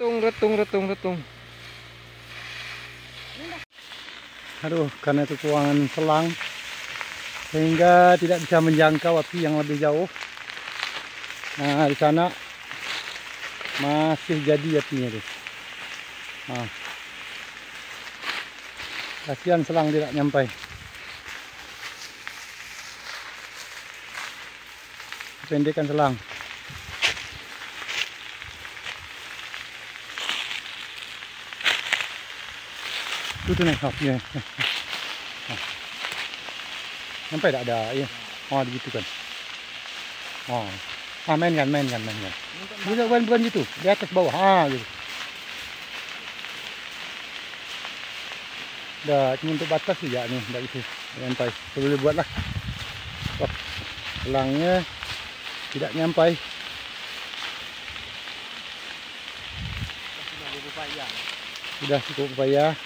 Retung, retung, retung, retung. Aduh, karena itu kekurangan selang sehingga tidak bisa menjangkau api yang lebih jauh. Nah, di sana masih jadi apinya tuh. Nah. Kasihan selang tidak nyampai. Pendekan selang. Itu tuh nih, oh, iya. Oh. Sampai tak ada, ya. Oh, begitu kan. Oh. Ah, main kan, main kan, main kan. Bukan, bukan, bukan gitu. Di atas bawah. Ah, gitu. Dah, cuma untuk batas saja nih, tak gitu. Nyampai. Boleh buatlah. Wah, selangnya tidak nyampai. Sudah cukup upaya.